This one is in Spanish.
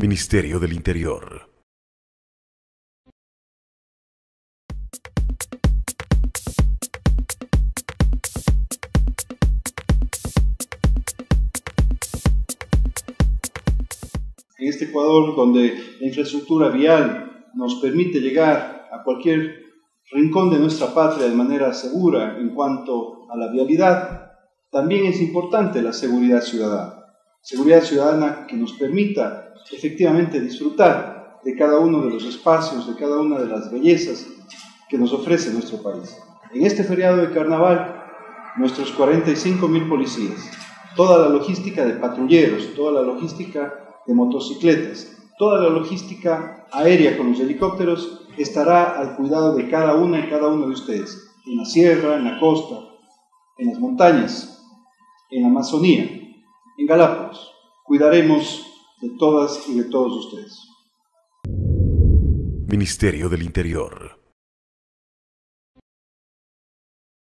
Ministerio del Interior. En este Ecuador, donde la infraestructura vial nos permite llegar a cualquier rincón de nuestra patria de manera segura en cuanto a la vialidad, también es importante la seguridad ciudadana. Seguridad ciudadana que nos permita efectivamente disfrutar de cada uno de los espacios, de cada una de las bellezas que nos ofrece nuestro país. En este feriado de carnaval, nuestros 45 mil policías, toda la logística de patrulleros, toda la logística de motocicletas, toda la logística aérea con los helicópteros estará al cuidado de cada una y cada uno de ustedes, en la sierra, en la costa, en las montañas, en la Amazonía, en Galápagos. Cuidaremos de todas y de todos ustedes. Ministerio del Interior.